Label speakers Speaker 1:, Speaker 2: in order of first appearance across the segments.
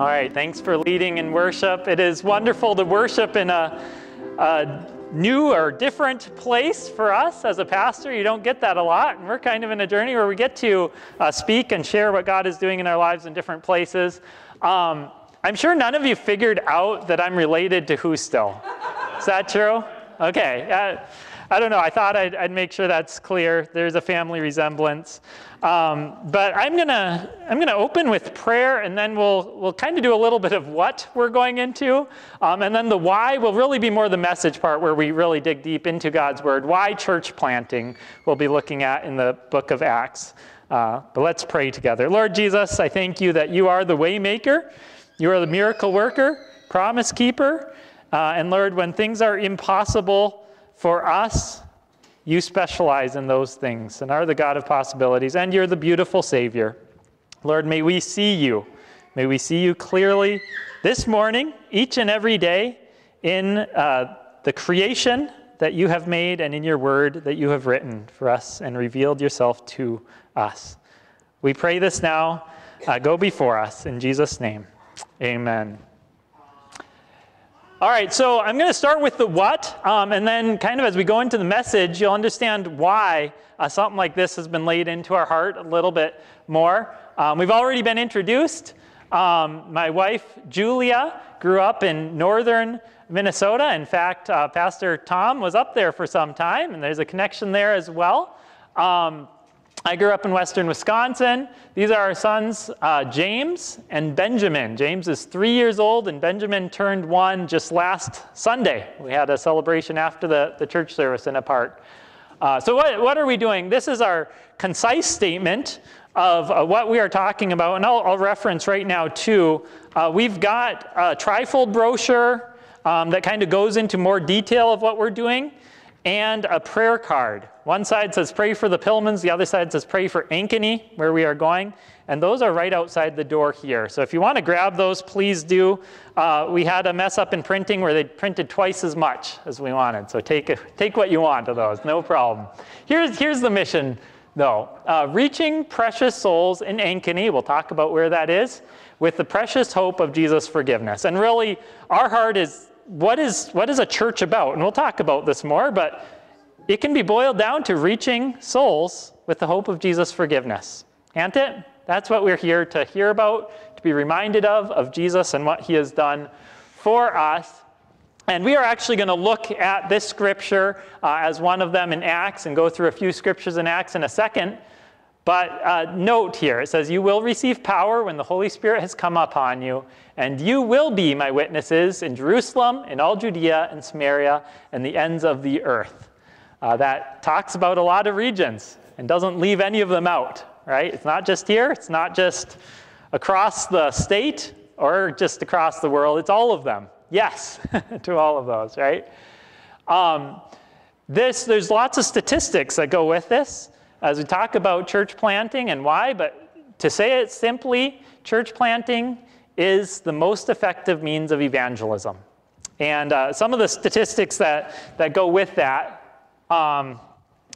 Speaker 1: All right, thanks for leading in worship. It is wonderful to worship in a, a, new or different place for us as a pastor. You don't get that a lot, and we're kind of in a journey where we get to uh, speak and share what God is doing in our lives in different places. Um, I'm sure none of you figured out that I'm related to who still. Is that true? Okay. Uh, I don't know. I thought I'd, I'd, make sure that's clear. There's a family resemblance. Um, but I'm gonna I'm gonna open with prayer, and then we'll we'll kind of do a little bit of what we're going into, um, and then the why will really be more the message part where we really dig deep into God's word. Why church planting? We'll be looking at in the book of Acts. Uh, but let's pray together. Lord Jesus, I thank you that you are the waymaker, you are the miracle worker, promise keeper, uh, and Lord, when things are impossible for us, you specialize in those things and are the God of possibilities, and you're the beautiful Savior. Lord, may we see you. May we see you clearly this morning, each and every day, in uh, the creation that you have made and in your word that you have written for us and revealed yourself to us. We pray this now. Uh, go before us. In Jesus' name, amen. All right, so I'm going to start with the what, um, and then kind of as we go into the message, you'll understand why uh, something like this has been laid into our heart a little bit more. Um, we've already been introduced. Um, my wife, Julia, grew up in northern Minnesota. In fact, uh, Pastor Tom was up there for some time, and there's a connection there as well. I grew up in western Wisconsin. These are our sons, uh, James and Benjamin. James is three years old, and Benjamin turned one just last Sunday. We had a celebration after the, the church service in a park. Uh, so, what, what are we doing? This is our concise statement of uh, what we are talking about, and I'll, I'll reference right now too. Uh, we've got a trifold brochure um, that kind of goes into more detail of what we're doing and a prayer card. One side says pray for the Pillmans, the other side says pray for Ankeny, where we are going. And those are right outside the door here. So if you want to grab those, please do. Uh, we had a mess up in printing where they printed twice as much as we wanted. So take, take what you want of those, no problem. Here's, here's the mission, though uh, reaching precious souls in Ankeny, we'll talk about where that is, with the precious hope of Jesus' forgiveness. And really, our heart is what is, what is a church about? And we'll talk about this more, but it can be boiled down to reaching souls with the hope of Jesus' forgiveness. Can't it? That's what we're here to hear about, to be reminded of, of Jesus and what he has done for us. And we are actually going to look at this scripture uh, as one of them in Acts and go through a few scriptures in Acts in a second. But uh, note here, it says, You will receive power when the Holy Spirit has come upon you, and you will be my witnesses in Jerusalem, in all Judea and Samaria, and the ends of the earth. Uh, that talks about a lot of regions and doesn't leave any of them out, right? It's not just here, it's not just across the state or just across the world, it's all of them. Yes, to all of those, right? Um, this, there's lots of statistics that go with this as we talk about church planting and why, but to say it simply, church planting is the most effective means of evangelism. And uh, some of the statistics that, that go with that, um,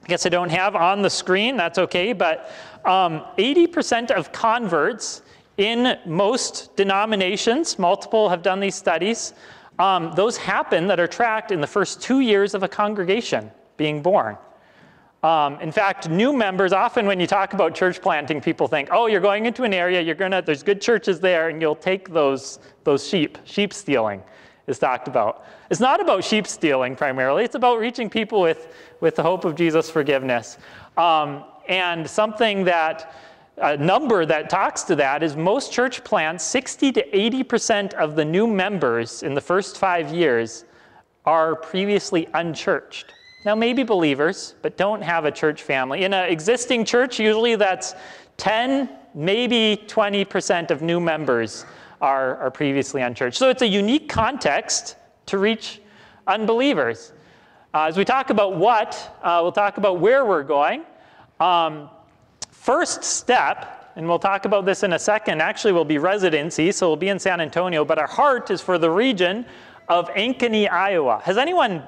Speaker 1: I guess I don't have on the screen, that's okay, but um, 80% of converts in most denominations, multiple have done these studies, um, those happen that are tracked in the first two years of a congregation being born. Um, in fact, new members, often when you talk about church planting, people think, oh, you're going into an area, you're gonna, there's good churches there, and you'll take those, those sheep. Sheep stealing is talked about. It's not about sheep stealing primarily, it's about reaching people with, with the hope of Jesus' forgiveness. Um, and something that, a number that talks to that is most church plants, 60 to 80% of the new members in the first five years are previously unchurched. Now, maybe believers, but don't have a church family. In an existing church, usually that's 10, maybe 20% of new members are, are previously unchurched. So it's a unique context to reach unbelievers. Uh, as we talk about what, uh, we'll talk about where we're going. Um, first step, and we'll talk about this in a second, actually will be residency, so we'll be in San Antonio, but our heart is for the region of Ankeny, Iowa. Has anyone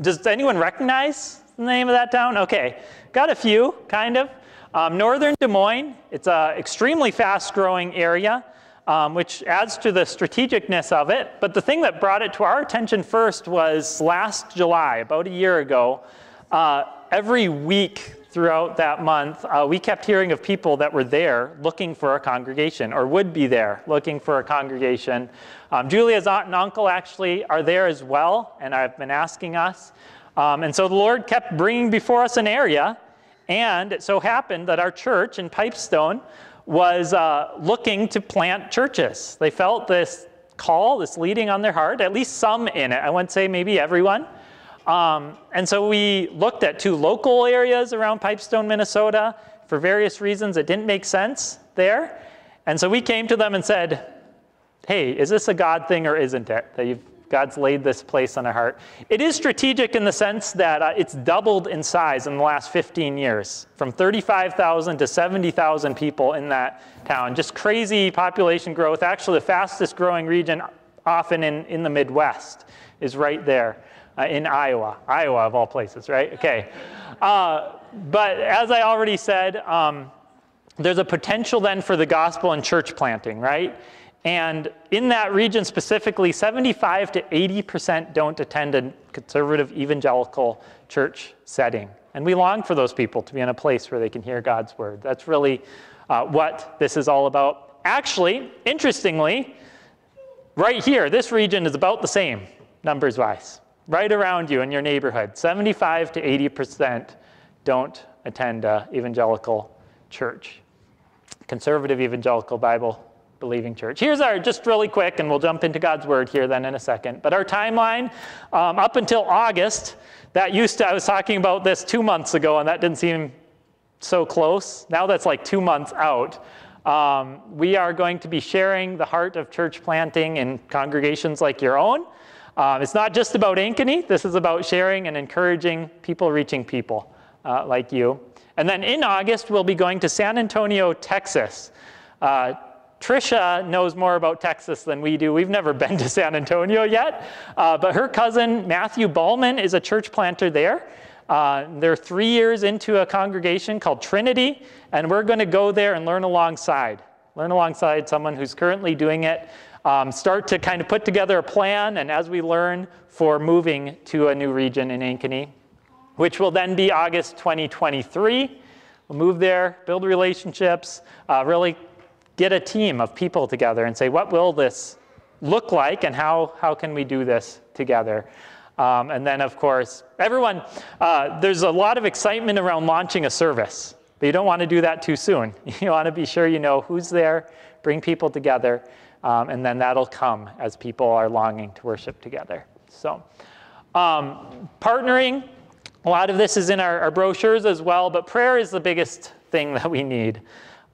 Speaker 1: does anyone recognize the name of that town? Okay, got a few, kind of. Um, northern Des Moines, it's an extremely fast growing area. um, which adds to the strategicness of it. But the thing that brought it to our attention first was last July, about a year ago. Uh, every week throughout that month, uh, we kept hearing of people that were there looking for a congregation or would be there looking for a congregation. Um, Julia's aunt and uncle actually are there as well, and have been asking us. Um, and so the Lord kept bringing before us an area, and it so happened that our church in Pipestone was uh, looking to plant churches. They felt this call, this leading on their heart, at least some in it. I wouldn't say maybe everyone. Um, and so we looked at two local areas around Pipestone, Minnesota. For various reasons, it didn't make sense there. And so we came to them and said, hey, is this a God thing or isn't it? That God's laid this place on our heart. It is strategic in the sense that uh, it's doubled in size in the last 15 years, from 35,000 to 70,000 people in that town. Just crazy population growth. Actually, the fastest growing region, often in, in the Midwest, is right there uh, in Iowa. Iowa, of all places, right? Okay. Uh, but as I already said, um, there's a potential then for the gospel and church planting, right? And in that region specifically, 75 to 80% don't attend a conservative evangelical church setting. And we long for those people to be in a place where they can hear God's word. That's really uh, what this is all about. Actually, interestingly, right here, this region is about the same, numbers wise. Right around you in your neighborhood, 75 to 80% don't attend a evangelical church. Conservative evangelical Bible believing church. Here's our, just really quick, and we'll jump into God's word here then in a second. But our timeline um, up until August, that used to, I was talking about this two months ago, and that didn't seem so close. Now that's like two months out. Um, we are going to be sharing the heart of church planting in congregations like your own. Um, it's not just about Ankeny, this is about sharing and encouraging people reaching people uh, like you. And then in August, we'll be going to San Antonio, Texas. Uh, Trisha knows more about Texas than we do. We've never been to San Antonio yet, uh, but her cousin Matthew Ballman is a church planter there. Uh, they're three years into a congregation called Trinity, and we're going to go there and learn alongside. Learn alongside someone who's currently doing it. Um, start to kind of put together a plan, and as we learn, for moving to a new region in Ankeny, which will then be August 2023. We'll move there, build relationships, uh, really get a team of people together and say, what will this look like and how, how can we do this together? Um, and then, of course, everyone, uh, there's a lot of excitement around launching a service, but you don't want to do that too soon. You want to be sure you know who's there, bring people together, um, and then that'll come as people are longing to worship together. So, um, partnering, a lot of this is in our, our brochures as well, but prayer is the biggest thing that we need.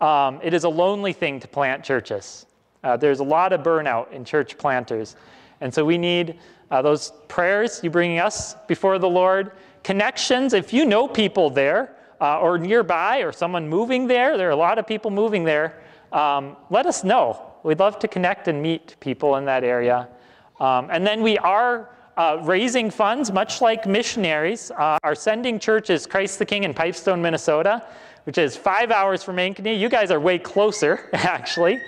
Speaker 1: Um, it is a lonely thing to plant churches. Uh, there's a lot of burnout in church planters. And so we need uh, those prayers, you bringing us before the Lord, connections. If you know people there uh, or nearby or someone moving there, there are a lot of people moving there, um, let us know. We'd love to connect and meet people in that area. Um, and then we are uh, raising funds, much like missionaries, uh, are sending churches, Christ the King in Pipestone, Minnesota which is five hours from Ankeny. You guys are way closer, actually.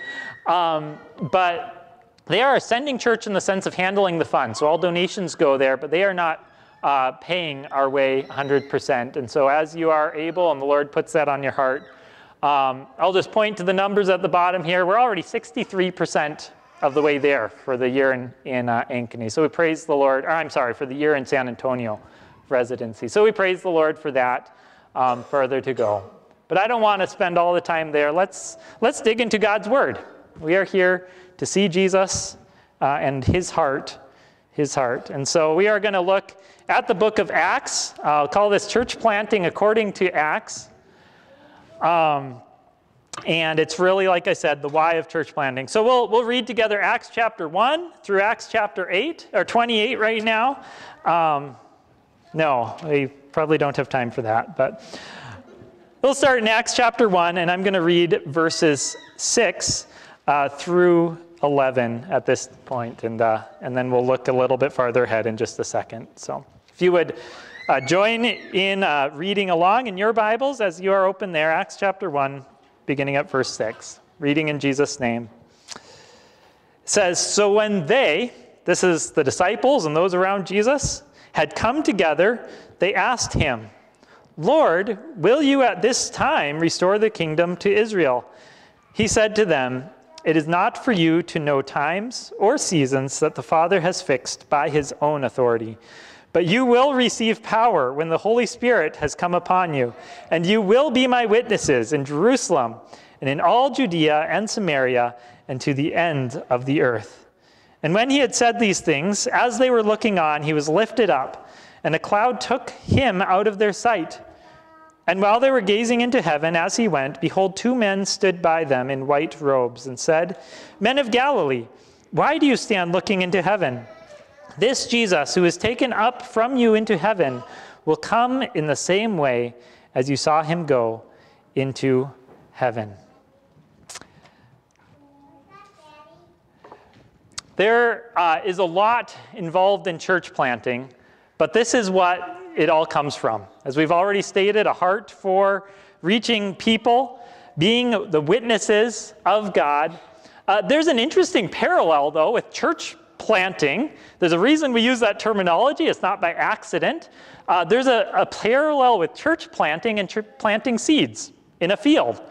Speaker 1: Um, but they are a sending church in the sense of handling the funds. So all donations go there, but they are not uh, paying our way 100%. And so as you are able and the Lord puts that on your heart, um, I'll just point to the numbers at the bottom here. We're already 63% of the way there for the year in, in uh, Ankeny. So we praise the Lord, or I'm sorry, for the year in San Antonio residency. So we praise the Lord for that um, further to go. But I don't want to spend all the time there. Let's, let's dig into God's Word. We are here to see Jesus uh, and His heart, His heart. And so we are going to look at the book of Acts. I'll call this church planting according to Acts. Um, and it's really, like I said, the why of church planting. So we'll, we'll read together Acts chapter 1 through Acts chapter 8, or 28 right now. Um, no, we probably don't have time for that. But We'll start in Acts chapter 1, and I'm going to read verses 6 uh, through 11 at this point, and, uh, and then we'll look a little bit farther ahead in just a second. So if you would uh, join in uh, reading along in your Bibles as you are open there, Acts chapter 1, beginning at verse 6, reading in Jesus' name. says, So when they, this is the disciples and those around Jesus, had come together, they asked him, Lord, will you at this time restore the kingdom to Israel? He said to them, It is not for you to know times or seasons that the Father has fixed by his own authority. But you will receive power when the Holy Spirit has come upon you, and you will be my witnesses in Jerusalem and in all Judea and Samaria and to the end of the earth. And when he had said these things, as they were looking on, he was lifted up, and a cloud took him out of their sight. And while they were gazing into heaven as he went, behold, two men stood by them in white robes and said, Men of Galilee, why do you stand looking into heaven? This Jesus, who is taken up from you into heaven, will come in the same way as you saw him go into heaven. There uh, is a lot involved in church planting, but this is what it all comes from. As we've already stated, a heart for reaching people, being the witnesses of God. Uh, there's an interesting parallel, though, with church planting. There's a reason we use that terminology, it's not by accident. Uh, there's a, a, parallel with church planting and planting seeds in a field.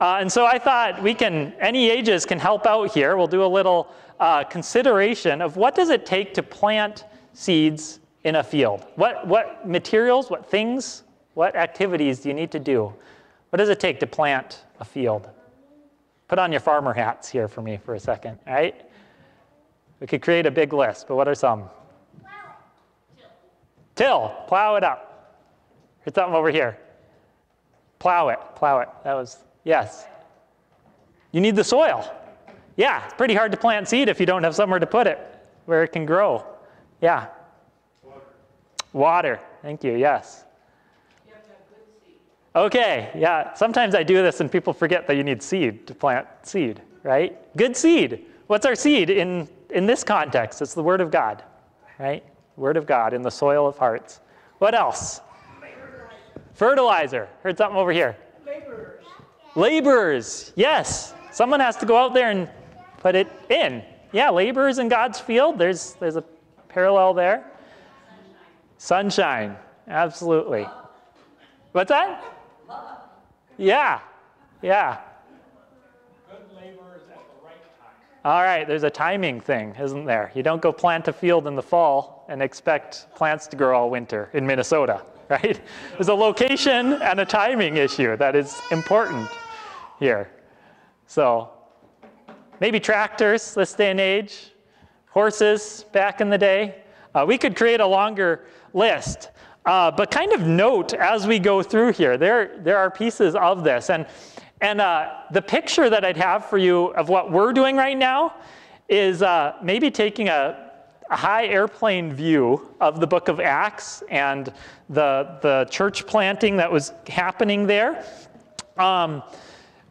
Speaker 1: Uh, and so I thought we can, any ages can help out here. We'll do a little uh, consideration of what does it take to plant seeds in a field? What, what materials, what things, what activities do you need to do? What does it take to plant a field? Put on your farmer hats here for me for a second, right? We could create a big list, but what are some? Till, plow it up. Here's something over here. Plow it, plow it. That was, yes. You need the soil. Yeah, it's pretty hard to plant seed if you don't have somewhere to put it where it can grow. Yeah. Water. Water. Thank you. Yes. You okay, yeah. Sometimes I do this and people forget that you need seed to plant seed, right? Good seed. What's our seed in, in this context? It's the Word of God, right? Word of God in the soil of hearts. What else? Fertilizer. Heard something over here. Laborers. Laborers. Yes. Someone has to go out there and put it in. Yeah, laborers in God's field, there's, there's a parallel there. Sunshine, absolutely. What's that? Yeah, yeah. Good laborers at the right time. All right, there's a timing thing, isn't there? You don't go plant a field in the fall and expect plants to grow all winter in Minnesota, right? There's a location and a timing issue that is important here. So maybe tractors this day and age, horses back in the day. Uh, we could create a longer list. Uh, but kind of note as we go through here, there, there are pieces of this. And, and uh, the picture that I'd have for you of what we're doing right now is uh, maybe taking a, a, high airplane view of the book of Acts and the, the church planting that was happening there. Um,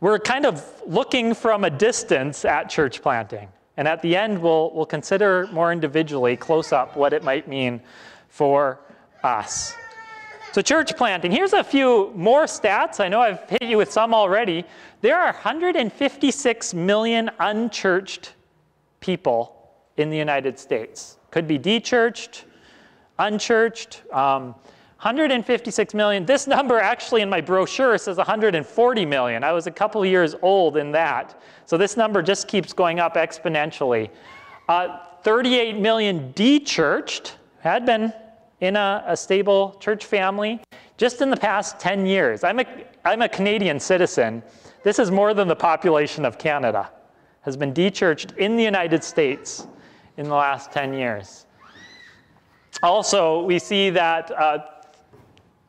Speaker 1: we're kind of looking from a distance at church planting. And at the end, we'll, we'll consider more individually, close up, what it might mean for us. So, church planting, here's a few more stats. I know I've hit you with some already. There are 156 million unchurched people in the United States. Could be dechurched, unchurched. Um, 156 million. This number actually in my brochure says 140 million. I was a couple years old in that. So this number just keeps going up exponentially. Uh, 38 million dechurched, had been in a, a, stable church family just in the past 10 years. I'm a, I'm a Canadian citizen. This is more than the population of Canada, has been dechurched in the United States in the last 10 years. Also, we see that uh,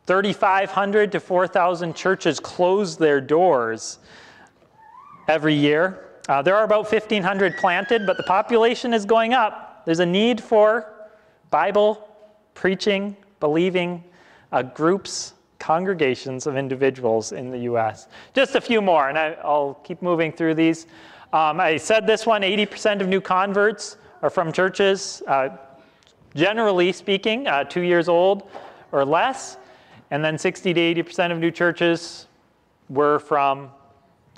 Speaker 1: 3,500 to 4,000 churches close their doors every year. Uh, there are about 1,500 planted, but the population is going up. There's a need for Bible preaching, believing uh, groups, congregations of individuals in the U.S. Just a few more, and I, will keep moving through these. Um, I said this one 80% of new converts are from churches, uh, generally speaking, uh, two years old or less. And then 60 to 80% of new churches were from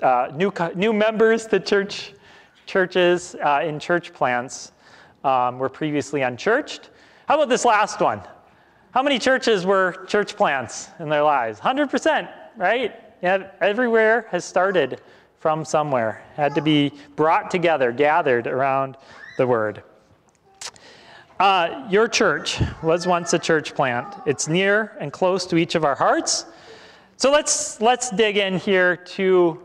Speaker 1: uh, new, new members to church, churches uh, in church plants um, were previously unchurched. How about this last one? How many churches were church plants in their lives? 100%, right? Yeah, everywhere has started from somewhere, had to be brought together, gathered around the word. Uh, your church was once a church plant. It's near and close to each of our hearts. So let's let's dig in here to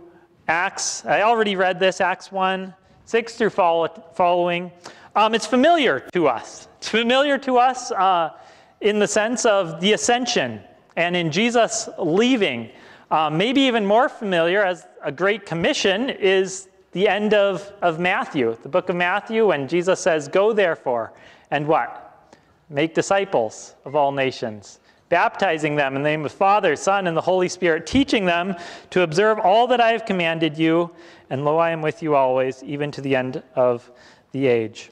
Speaker 1: Acts. I already read this, Acts 1, 6 through follow, following. Um, it's familiar to us. It's familiar to us uh, in the sense of the ascension and in Jesus leaving. Uh, maybe even more familiar as a great commission is the end of, of Matthew, the book of Matthew, when Jesus says, Go therefore and what? Make disciples of all nations, baptizing them in the name of the Father, Son, and the Holy Spirit, teaching them to observe all that I have commanded you, and lo, I am with you always, even to the end of the age.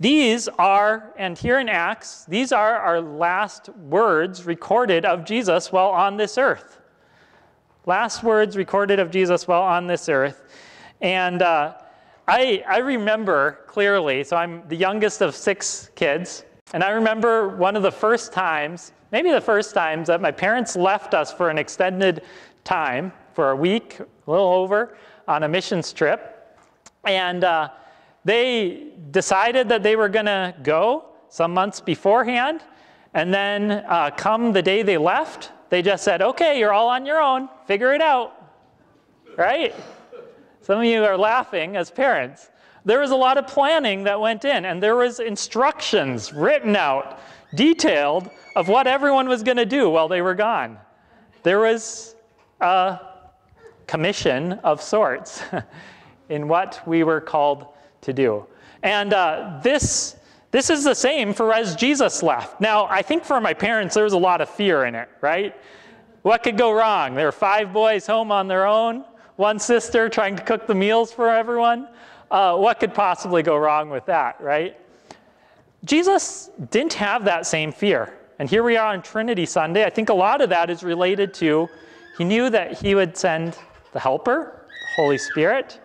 Speaker 1: These are, and here in Acts, these are our last words recorded of Jesus while on this earth. Last words recorded of Jesus while on this earth. And uh, I, I remember clearly, so I'm the youngest of six kids, and I remember one of the first times, maybe the first times, that my parents left us for an extended time, for a week, a little over, on a missions trip. And uh, they decided that they were going to go some months beforehand. And then, uh, come the day they left, they just said, okay, you're all on your own, figure it out. Right? Some of you are laughing as parents. There was a lot of planning that went in, and there was instructions written out, detailed, of what everyone was going to do while they were gone. There was a commission of sorts in what we were called to do. And uh, this, this is the same for as Jesus left. Now, I think for my parents, there was a lot of fear in it, right? What could go wrong? There were five boys home on their own one sister trying to cook the meals for everyone. Uh, what could possibly go wrong with that, right? Jesus didn't have that same fear. And here we are on Trinity Sunday. I think a lot of that is related to he knew that he would send the Helper, the Holy Spirit.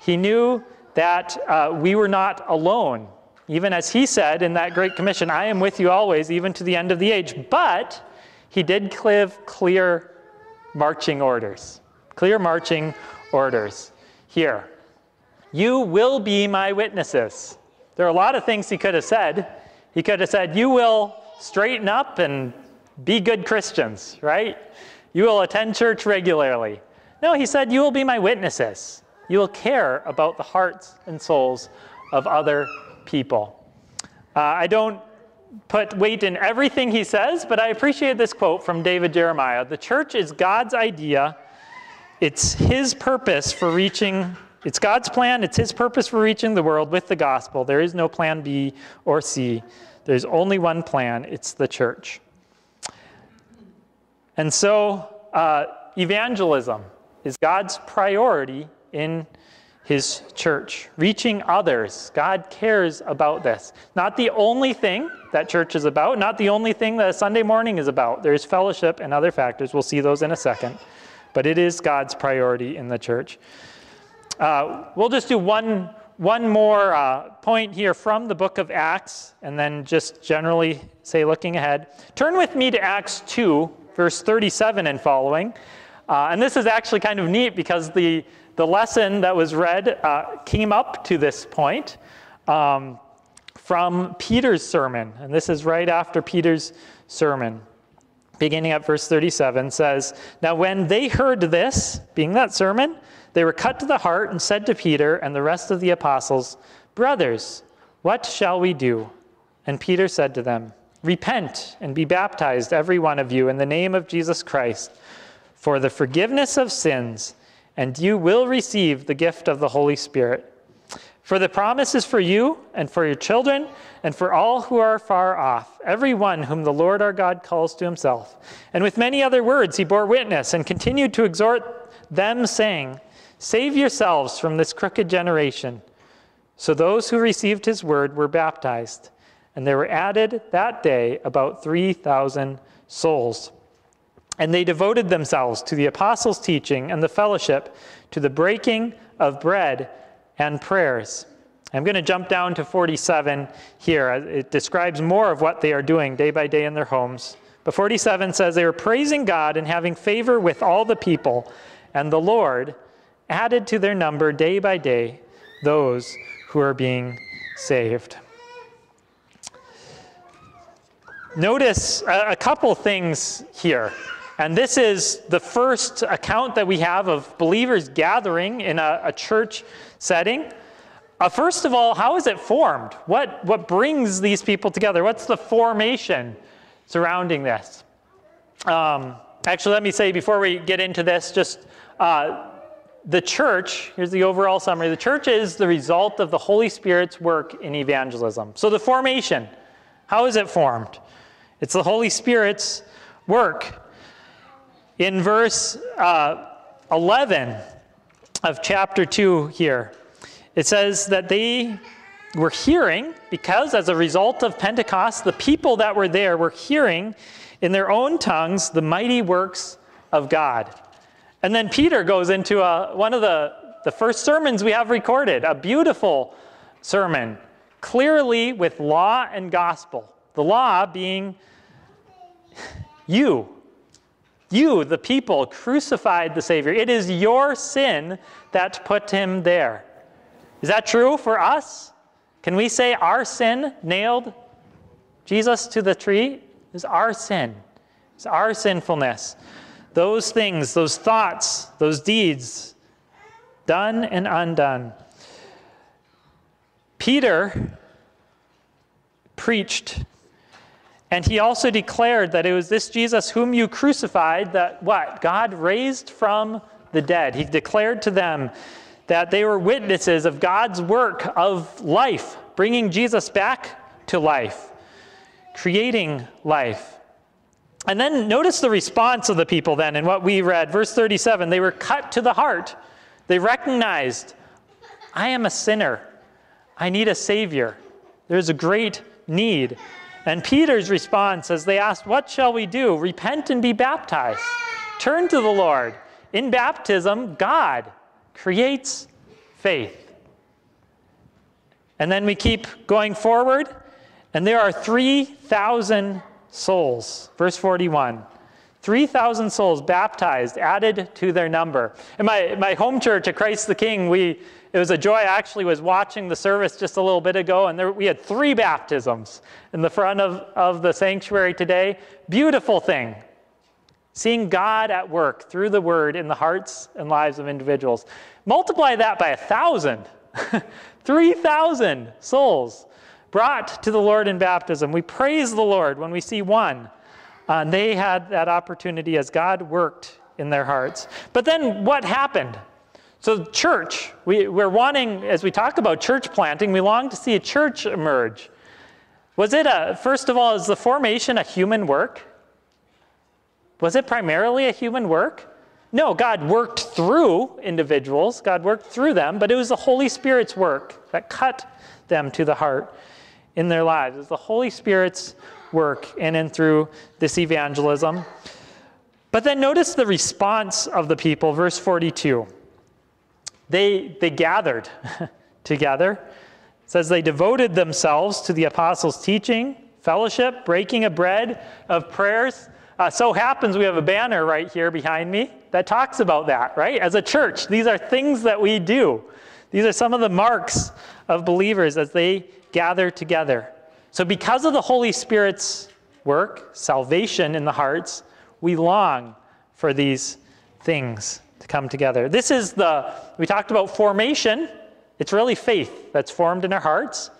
Speaker 1: He knew that uh, we were not alone. Even as he said in that Great Commission, I am with you always, even to the end of the age. But he did give clear marching orders. Clear marching orders here. You will be my witnesses. There are a lot of things he could have said. He could have said, You will straighten up and be good Christians, right? You will attend church regularly. No, he said, You will be my witnesses. You will care about the hearts and souls of other people. Uh, I don't put weight in everything he says, but I appreciate this quote from David Jeremiah The church is God's idea it's His purpose for reaching, it's God's plan, it's His purpose for reaching the world with the gospel. There is no plan B or C. There's only one plan it's the church. And so, uh, evangelism is God's priority in his church, reaching others. God cares about this. Not the only thing that church is about, not the only thing that a Sunday morning is about. There's fellowship and other factors. We'll see those in a second but it is God's priority in the church. Uh, we'll just do one, one more uh, point here from the book of Acts, and then just generally say looking ahead. Turn with me to Acts 2, verse 37 and following. Uh, and this is actually kind of neat because the, the lesson that was read uh, came up to this point um, from Peter's sermon. And this is right after Peter's sermon beginning at verse 37, says, Now when they heard this, being that sermon, they were cut to the heart and said to Peter and the rest of the apostles, Brothers, what shall we do? And Peter said to them, Repent and be baptized, every one of you, in the name of Jesus Christ, for the forgiveness of sins, and you will receive the gift of the Holy Spirit. For the promise is for you and for your children and for all who are far off, every one whom the Lord our God calls to himself. And with many other words he bore witness and continued to exhort them, saying, Save yourselves from this crooked generation. So those who received his word were baptized, and there were added that day about 3,000 souls. And they devoted themselves to the apostles' teaching and the fellowship, to the breaking of bread and prayers. I'm going to jump down to 47 here. It describes more of what they are doing day by day in their homes. But 47 says they were praising God and having favor with all the people, and the Lord added to their number day by day those who are being saved. Notice a, couple things here. And this is the first account that we have of believers gathering in a, a church setting. Uh, first of all, how is it formed? What, what brings these people together? What's the formation surrounding this? Um, actually, let me say before we get into this, just uh, the church, here's the overall summary the church is the result of the Holy Spirit's work in evangelism. So, the formation, how is it formed? It's the Holy Spirit's work. In verse uh, 11 of chapter 2 here, it says that they were hearing, because as a result of Pentecost, the people that were there were hearing in their own tongues the mighty works of God. And then Peter goes into a, one of the, the first sermons we have recorded, a beautiful sermon, clearly with law and gospel. The law being you. You, the people, crucified the Savior. It is your sin that put him there. Is that true for us? Can we say our sin nailed Jesus to the tree? It was our sin. It's our sinfulness those things, those thoughts, those deeds, done and undone. Peter preached, and he also declared that it was this Jesus whom you crucified that what? God raised from the dead. He declared to them that they were witnesses of God's work of life, bringing Jesus back to life, creating life. And then notice the response of the people then in what we read. Verse 37 they were cut to the heart. They recognized, I am a sinner. I need a Savior. There's a great need. And Peter's response as they asked, What shall we do? Repent and be baptized. Turn to the Lord. In baptism, God creates faith. And then we keep going forward, and there are 3,000 souls. Verse 41. 3,000 souls baptized, added to their number. In my, my home church at Christ the King, we, it was a joy. I actually was watching the service just a little bit ago, and there, we had three baptisms in the front of, of the sanctuary today. Beautiful thing. Seeing God at work through the word in the hearts and lives of individuals. Multiply that by a thousand. 3,000 souls brought to the Lord in baptism. We praise the Lord when we see one. Uh, they had that opportunity as God worked in their hearts. But then what happened? So, church, we, we're wanting, as we talk about church planting, we long to see a church emerge. Was it a, first of all, is the formation a human work? Was it primarily a human work? No, God worked through individuals, God worked through them, but it was the Holy Spirit's work that cut them to the heart in their lives. It's the Holy Spirit's work in and through this evangelism. But then notice the response of the people, verse 42. They, they gathered together. It says they devoted themselves to the apostles' teaching, fellowship, breaking of bread, of prayers. Uh, so happens we have a banner right here behind me that talks about that, right? As a church, these are things that we do. These are some of the marks of believers as they gather together. So, because of the Holy Spirit's work, salvation in the hearts, we long for these things to come together. This is the, we talked about formation. It's really faith that's formed in our hearts.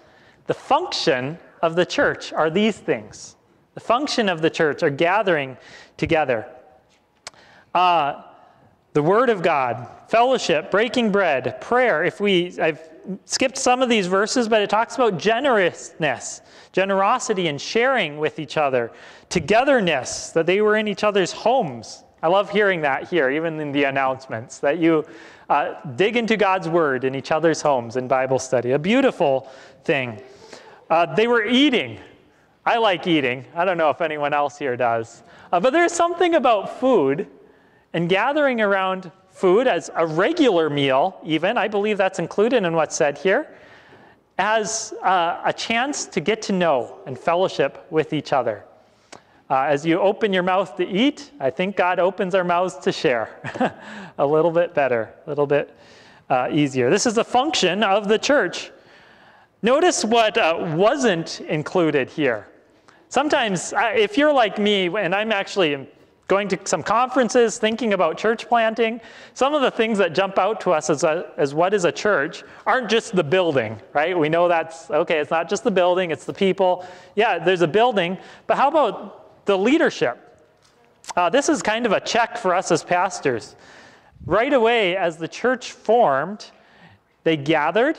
Speaker 1: The function of the church are these things. The function of the church are gathering together. Uh, the Word of God, fellowship, breaking bread, prayer. If we, I've skipped some of these verses, but it talks about generousness, generosity, and sharing with each other, togetherness, that they were in each other's homes. I love hearing that here, even in the announcements, that you uh, dig into God's Word in each other's homes in Bible study. A beautiful thing. Uh, they were eating. I like eating. I don't know if anyone else here does. Uh, but there's something about food and gathering around food as a regular meal, even, I believe that's included in what's said here, as uh, a chance to get to know and fellowship with each other. Uh, as you open your mouth to eat, I think God opens our mouths to share a little bit better, a little bit uh, easier. This is the function of the church. Notice what uh, wasn't included here. Sometimes, if you're like me, and I'm actually going to some conferences, thinking about church planting, some of the things that jump out to us as, a, as what is a church aren't just the building, right? We know that's, okay, it's not just the building, it's the people. Yeah, there's a building, but how about the leadership? Uh, this is kind of a check for us as pastors. Right away, as the church formed, they gathered,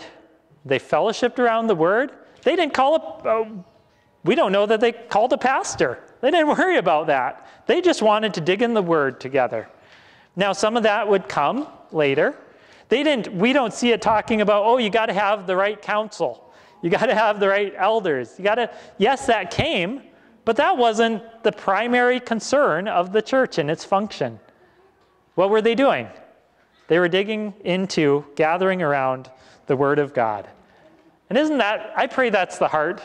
Speaker 1: they fellowshipped around the word. They didn't call it, uh, we don't know that they called a pastor. They didn't worry about that. They just wanted to dig in the word together. Now, some of that would come later. They didn't, we don't see it talking about, oh, you got to have the right council. You got to have the right elders. You got to, yes, that came, but that wasn't the primary concern of the church and its function. What were they doing? They were digging into, gathering around the Word of God. And isn't that, I pray that's the heart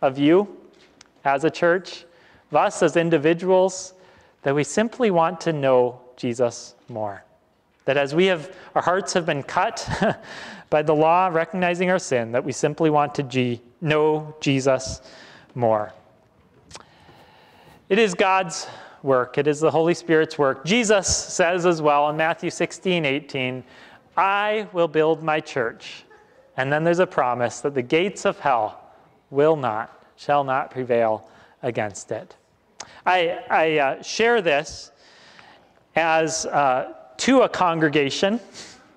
Speaker 1: of you as a church us as individuals that we simply want to know Jesus more. That as we have, our hearts have been cut by the law, recognizing our sin, that we simply want to G, know Jesus more. It is God's work, it is the Holy Spirit's work. Jesus says as well in Matthew 16, 18, I will build my church. And then there's a promise that the gates of hell will not, shall not prevail against it. I, I uh, share this as uh, to a congregation,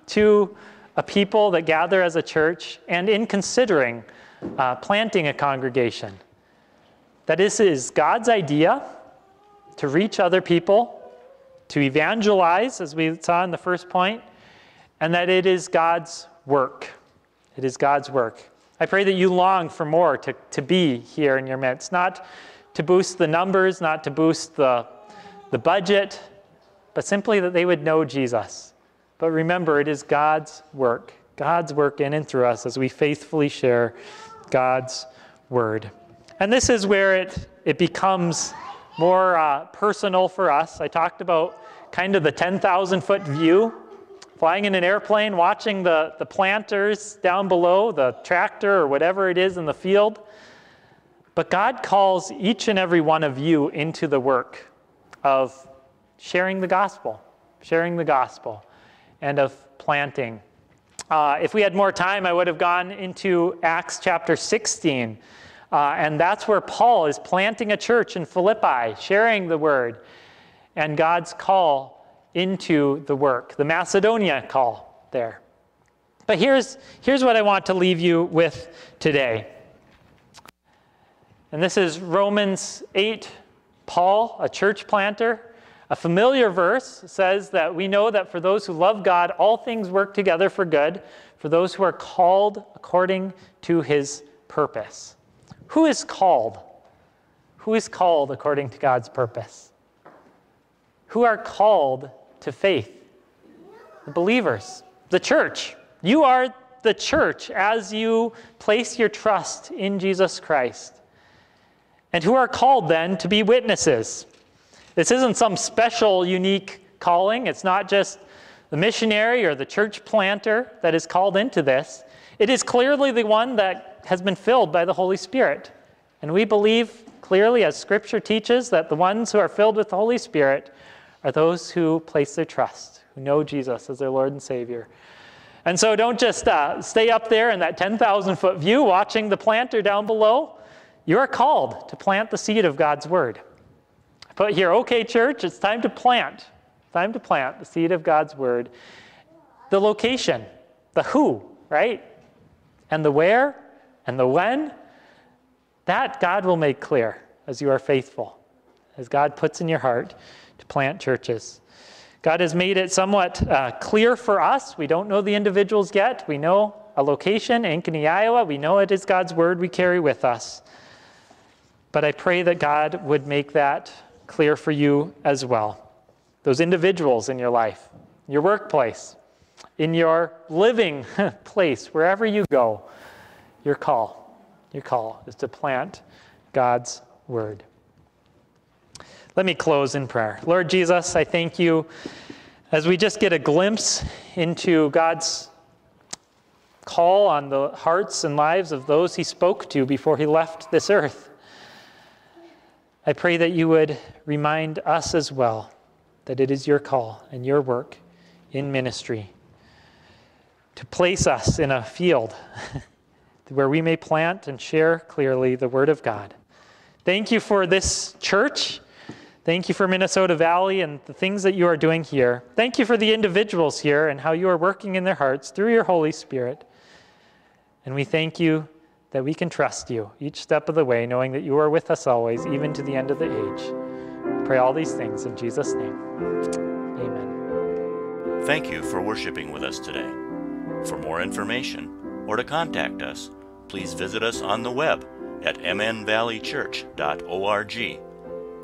Speaker 1: to a people that gather as a church, and in considering uh, planting a congregation. That this is God's idea to reach other people, to evangelize, as we saw in the first point, and that it is God's work. It is God's work. I pray that you long for more to, to be here in your midst, not to boost the numbers, not to boost the, the budget, but simply that they would know Jesus. But remember, it is God's work, God's work in and through us as we faithfully share God's word. And this is where it, it becomes more uh, personal for us. I talked about kind of the 10,000 foot view, flying in an airplane, watching the, the planters down below, the tractor or whatever it is in the field. But God calls each and every one of you into the work of sharing the gospel, sharing the gospel, and of planting. Uh, if we had more time, I would have gone into Acts chapter 16. Uh, and that's where Paul is planting a church in Philippi, sharing the word, and God's call into the work, the Macedonia call there. But here's, here's what I want to leave you with today. And this is Romans 8. Paul, a church planter, a familiar verse says that we know that for those who love God, all things work together for good, for those who are called according to his purpose. Who is called? Who is called according to God's purpose? Who are called to faith? The believers, the church. You are the church as you place your trust in Jesus Christ and who are called then to be witnesses. This isn't some special, unique calling. It's not just the missionary or the church planter that is called into this. It is clearly the one that has been filled by the Holy Spirit. And we believe clearly, as Scripture teaches, that the ones who are filled with the Holy Spirit are those who place their trust, who know Jesus as their Lord and Savior. And so don't just uh, stay up there in that 10,000 foot view watching the planter down below. You are called to plant the seed of God's word. Put here, okay, church, it's time to plant. Time to plant the seed of God's word. The location, the who, right? And the where and the when, that God will make clear as you are faithful, as God puts in your heart to plant churches. God has made it somewhat uh, clear for us. We don't know the individuals yet. We know a location, Ankeny, Iowa. We know it is God's word we carry with us. But I pray that God would make that clear for you as well. those individuals in your life, your workplace, in your living place, wherever you go, your call, your call is to plant God's word. Let me close in prayer. Lord Jesus, I thank you as we just get a glimpse into God's call on the hearts and lives of those he spoke to before he left this earth. I pray that you would remind us as well that it is your call and your work in ministry to place us in a field where we may plant and share clearly the Word of God. Thank you for this church. Thank you for Minnesota Valley and the things that you are doing here. Thank you for the individuals here and how you are working in their hearts through your Holy Spirit. And we thank you that we can trust you each step of the way, knowing that you are with us always, even to the end of the age. We pray all these things in Jesus' name. Amen.
Speaker 2: Thank you for worshiping with us today. For more information or to contact us, please visit us on the web at mnvalleychurch.org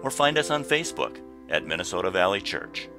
Speaker 2: or find us on Facebook at Minnesota Valley Church.